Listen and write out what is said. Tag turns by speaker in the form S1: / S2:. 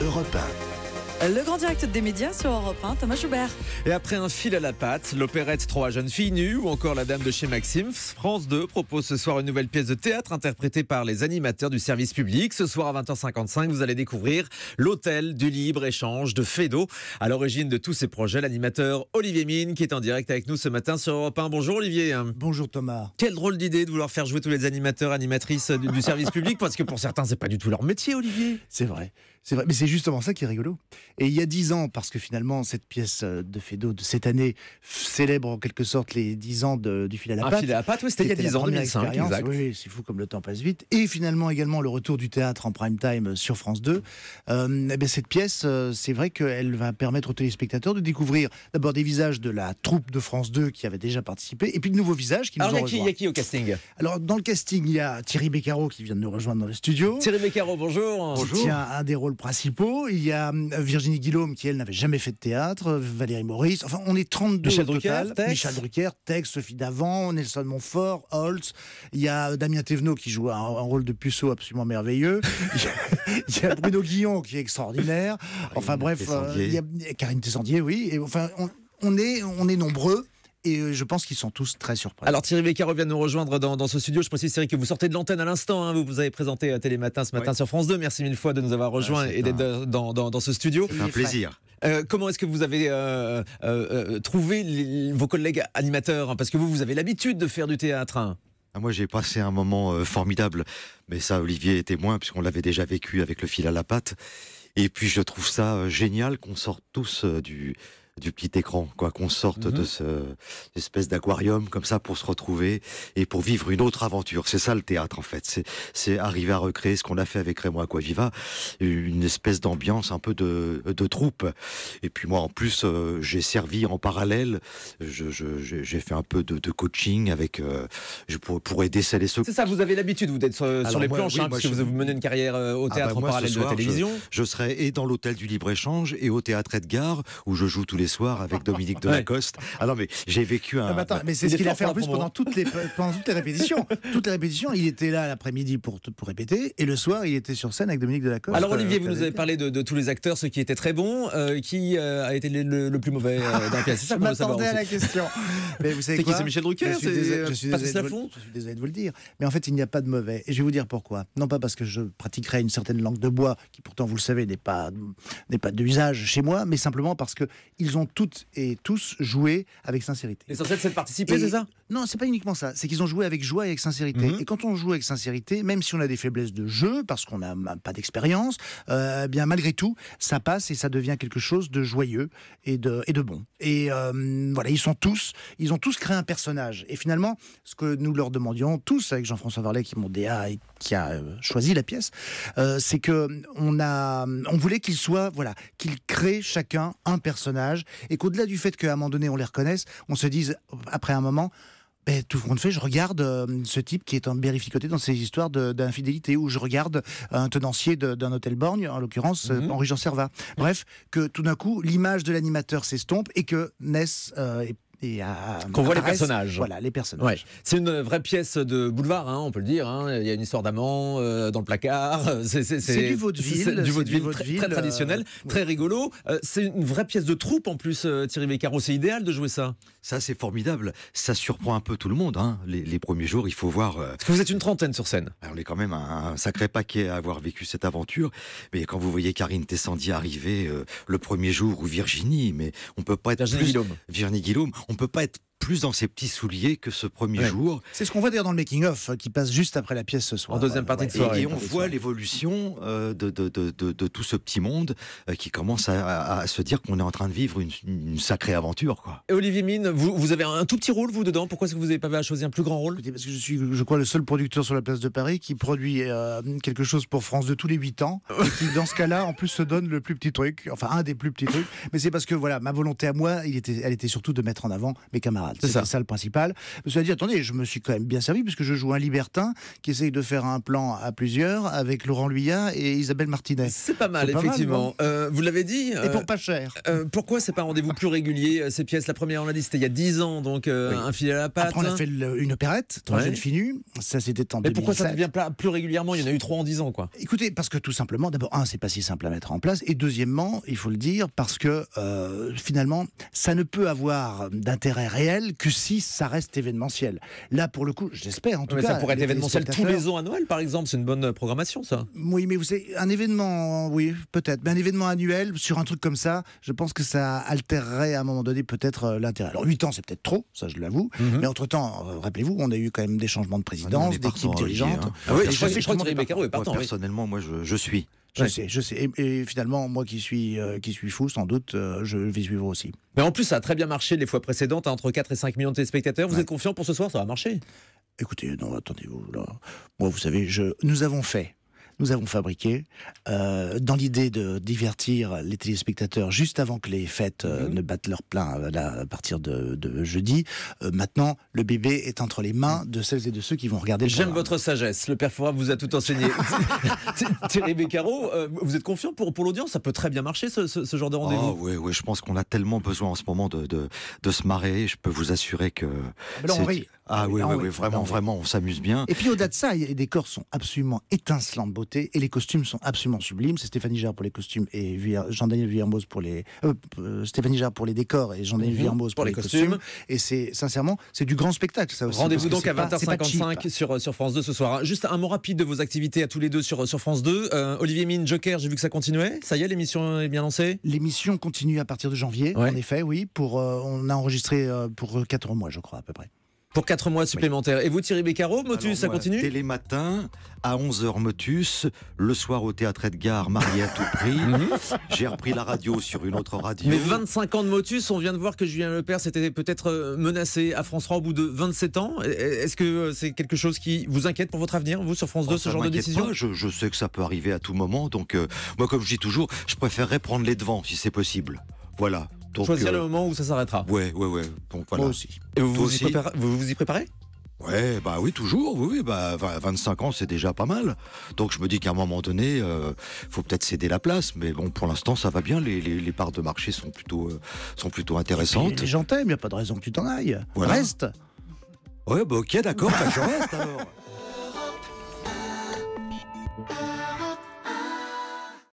S1: Europe
S2: Le grand direct des médias sur Europe 1, Thomas Schubert.
S3: Et après un fil à la patte, l'opérette Trois jeunes filles nues ou encore La Dame de chez Maxime, France 2 propose ce soir une nouvelle pièce de théâtre interprétée par les animateurs du service public. Ce soir à 20h55, vous allez découvrir l'hôtel du libre-échange de Fedo. À l'origine de tous ces projets, l'animateur Olivier Mine qui est en direct avec nous ce matin sur Europe 1. Bonjour Olivier.
S4: Bonjour Thomas.
S3: Quelle drôle d'idée de vouloir faire jouer tous les animateurs, animatrices du, du service public parce que pour certains, c'est pas du tout leur métier, Olivier.
S4: C'est vrai, c'est vrai, mais c'est justement ça qui est rigolo. Et il y a dix ans, parce que finalement cette pièce euh, de Fedo de cette année célèbre en quelque sorte les dix ans de- du fil à la
S3: Un
S4: patte.
S3: fil à la patte, oui, c'était il y a 10 ans,
S4: première
S3: 2005,
S4: expérience.
S3: exact.
S4: Oui, c'est fou comme le temps passe vite. Et finalement également le retour du théâtre en prime time sur France 2. Euh, eh bien, cette pièce, euh, c'est vrai qu'elle va permettre aux téléspectateurs de découvrir d'abord des visages de la troupe de France 2 qui avait déjà participé, et puis de nouveaux visages qui nous
S3: Alors, il y
S4: ont
S3: a qui- il y, a qui au casting?
S4: Alors dans le casting, il y a Thierry Beccaro qui vient de nous rejoindre dans le studio.
S3: Thierry Beccaro, bonjour.
S4: qui tient un des rôles principaux. Il y a euh, Virginie Guillaume qui, elle, n'avait jamais fait de théâtre. euh, Valérie Maurice. Enfin, on est 32
S3: Michel
S4: au total.
S3: Drucker, Tex.
S4: Michel Drucker, Tex, Sophie Davant, Nelson Montfort, Holtz. Il y a Damien Thévenot qui joue un, un rôle de puceau absolument merveilleux. Il y a, Bruno Guillon qui est extraordinaire. Enfin bref, euh,
S5: Tessandier.
S4: il y a il y a Karine Tessandier, oui. Et, enfin, on, on est, on est nombreux. Et euh, je pense qu'ils sont tous très surpris.
S3: Alors Thierry Beccaro vient de nous rejoindre dans, dans ce studio. Je précise Thierry que vous sortez de l'antenne à l'instant. hein. Vous vous avez présenté à Télématin ce matin sur France 2. Merci mille fois de nous avoir rejoints
S5: c'est
S3: et d'être
S5: un-
S3: dans, dans, dans ce studio.
S5: C'est un plaisir.
S3: Euh, comment est-ce que vous avez euh, euh, euh, trouvé les- vos collègues animateurs hein? Parce que vous, vous avez l'habitude de faire du théâtre. hein.
S5: Ah, Moi, j'ai passé un moment euh, formidable, mais ça, Olivier est témoin, puisqu'on l'avait déjà vécu avec le fil à la patte. Et puis, je trouve ça euh, génial qu'on sorte tous euh, du du petit écran, quoi, qu'on sorte
S3: Mhm.
S5: de ce espèce d'aquarium comme ça pour se retrouver et pour vivre une autre aventure. C'est ça le théâtre en fait. C'est c'est arriver à recréer ce qu'on a fait avec Raymond Aquaviva, une espèce d'ambiance un peu de de troupe. Et puis moi en plus euh, j'ai servi en parallèle. Je je- j'ai fait un peu de, de coaching avec euh, je pour, pour aider celles et ceux
S3: C'est ça, vous avez l'habitude vous d'être sur,
S5: Alors
S3: les
S5: moi,
S3: planches,
S5: oui,
S3: hein,
S5: moi,
S3: puisque
S5: je-
S3: vous menez une carrière euh, au
S5: Ah
S3: théâtre
S5: bah,
S3: en
S5: moi, ce
S3: parallèle de la télévision.
S5: Je serai et dans l'hôtel du libre-échange et au théâtre Edgar où je joue tous les soirs avec Dominique
S3: Ouais.
S5: Delacoste. Ah non mais j'ai vécu un
S4: Ah bah attends, mais c'est ce qu'il a fait en plus pendant toutes les pendant toutes les répétitions. toutes les répétitions, il était là l'après-midi pour pour répéter et le soir il était sur scène avec Dominique Delacoste.
S3: Alors Olivier,
S4: Euh,
S3: vous nous avez parlé de, de tous les acteurs, ceux qui étaient très bons, euh, qui euh, a été le, le- le plus mauvais euh, dans la pièce. C'est ça
S4: Je
S3: qu'on veut savoir
S4: à la question. Mais vous savez
S3: C'est qui, c'est Michel Drucker
S4: Je suis
S3: C'est,
S4: désolé- je suis désolé de vous-
S3: Laffont
S4: je suis désolé de vous le dire. Mais en fait, il n'y a pas de mauvais. Et je vais vous dire pourquoi. Non pas parce que je pratiquerais une certaine langue de bois, qui pourtant, vous le savez, n'est pas, n'est pas de usage chez moi, mais simplement parce que ils ont toutes et tous joué avec sincérité.
S3: L'essentiel, c'est de participer, c'est ça?
S4: Non, c'est pas uniquement ça. C'est qu'ils ont joué avec joie et avec sincérité.
S3: Mhm.
S4: Et quand on joue avec sincérité, même si on a des faiblesses de jeu, parce qu'on n'a pas d'expérience, euh, bien malgré tout, ça passe et ça devient quelque chose de joyeux et de, et de bon. Et euh, voilà, ils sont tous, ils ont tous créé un personnage. Et finalement, ce que nous leur demandions tous avec Jean-François Varlet, qui est mon DA et qui a euh, choisi la pièce, c'est que on a, on voulait qu'ils soient, voilà, qu'ils créent chacun un personnage et qu'au-delà du fait qu'à un moment donné on les reconnaisse, on se dise après un moment. Ben, tout compte fait, je regarde euh, ce type qui est en bérificoté dans ces histoires d'infidélité, ou je regarde un tenancier d'un hôtel borgne, en l'occurrence euh,
S3: Mhm.
S4: Henri Jean Servat. Bref, que tout d'un coup, l'image de l'animateur s'estompe et que naissent euh, et, et,
S3: Qu'on voit les personnages.
S4: Voilà, les personnages.
S3: Ouais. C'est une vraie pièce de boulevard, hein, on peut le dire. hein. Il y a une histoire d'amant euh, dans le placard. C'est,
S4: du vaudeville,
S3: c'est du
S4: c'est
S3: vaudeville,
S4: du
S3: très-
S4: vaudeville,
S3: très, traditionnel,
S4: euh,
S3: très rigolo. Euh, c'est une vraie pièce de troupe en plus, Thierry Beccaro. C'est idéal de jouer ça.
S5: ça c'est formidable. Ça surprend un peu tout le monde. Hein. Les, les premiers jours, il faut voir. euh,
S3: Parce que vous êtes une trentaine sur scène.
S5: on est quand même un, un sacré paquet à avoir vécu cette aventure. Mais quand vous voyez Karine Tessandier arriver euh, le premier jour ou Virginie, mais on peut pas être
S3: Virginie
S5: plus
S3: Guillaume.
S5: Virginie Guillaume, on peut pas être plus dans ses petits souliers que ce premier
S3: Ouais.
S5: jour.
S4: C'est ce qu'on voit d'ailleurs dans le making-of euh, qui passe juste après la pièce ce soir.
S3: En deuxième partie de
S5: Et,
S3: soirée.
S5: et on voit l'évolution euh, de, de, de, de, de tout ce petit monde euh, qui commence à, à- à se dire qu'on est en train de vivre une, une sacrée aventure. Quoi.
S3: Et Olivier Mine, vous, vous avez un tout petit rôle, vous, dedans. Pourquoi est-ce que vous n'avez pas choisi un plus grand rôle?
S4: Écoutez, parce que je suis, je crois, le seul producteur sur la place de Paris qui produit euh, quelque chose pour France de tous les 8 ans, et qui, dans ce cas-là, en plus, se donne le plus petit truc, enfin, un des plus petits trucs. Mais c'est parce que, voilà, ma volonté à moi, il était, elle était surtout de mettre en avant mes camarades. Général.
S3: C'est ça.
S4: ça. le principal. Je me suis dit, attendez, je me suis quand même bien servi parce que je joue un libertin qui essaye de faire un plan à plusieurs avec Laurent Luyat et Isabelle Martinet.
S3: C'est pas mal,
S4: pas
S3: effectivement. Euh, vous l'avez dit
S4: Et
S3: euh,
S4: pour pas cher.
S3: euh, pourquoi c'est pas un rendez-vous plus régulier euh, ces pièces? La première, on l'a dit, c'était il y a 10 ans, donc euh,
S4: Oui.
S3: un filet à la pâte.
S4: Après, on a fait le- une opérette, Trois jeunes filles nues. Ça, c'était en
S3: Mais pourquoi ça
S4: 2007.
S3: devient plus régulièrement? Il y en a eu trois en 10 ans, quoi.
S4: Écoutez, parce que tout simplement, d'abord, un, c'est pas si simple à mettre en place, et deuxièmement, il faut le dire, parce que euh, finalement, ça ne peut avoir d'intérêt réel que si ça reste événementiel. Là, pour le coup, j'espère en tout
S3: mais
S4: cas.
S3: ça pourrait être événementiel tous les ans à Noël, par exemple. C'est une bonne euh, programmation, ça.
S4: Oui, mais vous savez, un événement, oui, peut-être, mais un événement annuel sur un truc comme ça, je pense que ça altérerait à un moment donné peut-être euh, l'intérêt. Alors 8 ans, c'est peut-être trop, ça je l'avoue,
S3: Mhm.
S4: mais entre-temps, euh, rappelez-vous, on a eu quand même des changements de
S5: Ah
S4: présidence, d'équipes dirigeantes.
S5: hein.
S3: Ah oui, je crois,
S4: sais
S3: je crois
S4: que
S3: Thierry Beccaro est
S5: Moi,
S3: partant. oui.
S5: personnellement, moi, je, je suis.
S4: Je
S3: Ouais.
S4: sais, je sais. Et, et finalement, moi qui suis, euh, qui suis fou, sans doute, euh, je vais suivre aussi.
S3: Mais en plus, ça a très bien marché les fois précédentes, hein, entre 4 et 5 millions de téléspectateurs. Vous
S4: Ouais.
S3: êtes confiant pour ce soir Ça va marcher?
S4: Écoutez, non, attendez-vous. Là. Moi, vous savez, je, nous avons fait, nous avons fabriqué, euh, dans l'idée de divertir les téléspectateurs juste avant que les fêtes euh,
S3: Mhm.
S4: ne battent leur plein euh, là, à partir de, de jeudi. Euh, maintenant, le bébé est entre les mains de celles et de ceux qui vont regarder le
S3: J'aime votre sagesse. Le père Fouras vous a tout enseigné. Thierry Beccaro, euh, vous êtes confiant pour, pour l'audience? Ça peut très bien marcher, ce, ce- ce genre de
S5: Oh,
S3: rendez-vous?
S5: oui, oui, je pense qu'on a tellement besoin en ce moment de, de, de se marrer. Je peux vous assurer que.
S4: Mais là, on
S5: c'est-
S4: rit.
S5: Ah oui, oui, vraiment, vraiment, on s'amuse bien.
S4: Et puis au-delà de ça, les décors sont absolument étincelants de beauté et les costumes sont absolument sublimes. C'est Stéphanie Jarre pour les costumes et Jean-Daniel Villermoz pour les euh, euh, Stéphanie pour les décors et Jean-Daniel
S3: Mhm.
S4: Villermoz pour, les costumes. Et c'est sincèrement, c'est du grand spectacle ça aussi.
S3: Rendez-vous donc à
S4: c'est pas- c'est pas
S3: 20h55
S4: cheap.
S3: sur, sur France 2 ce soir. Juste un mot rapide de vos activités à tous les deux sur, sur France 2. Euh, Olivier Mine, Joker, j'ai vu que ça continuait. Ça y est, l'émission est bien lancée?
S4: L'émission continue à partir de janvier,
S3: Ouais.
S4: en effet, oui. Pour, euh, on a enregistré euh, pour 4 mois, je crois, à peu près.
S3: Pour 4 mois supplémentaires. Et vous, Thierry Beccaro, Motus,
S5: Alors,
S3: ça
S5: moi,
S3: continue
S5: Télématin, à 11h Motus, le soir au théâtre Edgar, marié à tout prix.
S3: Mhm.
S5: J'ai repris la radio sur une autre radio.
S3: Mais 25 ans de Motus, on vient de voir que Julien Lepers s'était peut-être euh, menacé à France 3 au bout de 27 ans. Est-ce que euh, c'est quelque chose qui vous inquiète pour votre avenir, vous, sur France 2,
S5: Oh,
S3: ce genre de décision
S5: pas, je, je sais que ça peut arriver à tout moment. Donc, euh, moi, comme je dis toujours, je préférerais prendre les devants si c'est possible. Voilà. Donc,
S3: Choisir
S5: euh,
S3: le moment où ça s'arrêtera.
S5: Ouais, ouais, ouais. Donc voilà.
S4: Moi aussi.
S3: Et vous vous, y
S5: aussi
S3: préparez, vous vous y préparez?
S5: Ouais, bah oui, toujours, oui, oui, bah vingt- 25 ans, c'est déjà pas mal. Donc je me dis qu'à un moment donné, euh, faut peut-être céder la place, mais bon, pour l'instant, ça va bien. Les, les, les parts de marché sont plutôt, euh, sont plutôt
S4: Et
S5: intéressantes.
S4: les gens t'aiment, il n'y a pas de raison que tu t'en ailles.
S5: Voilà.
S4: Reste.
S5: Ouais, bah ok, d'accord, bah, je reste alors.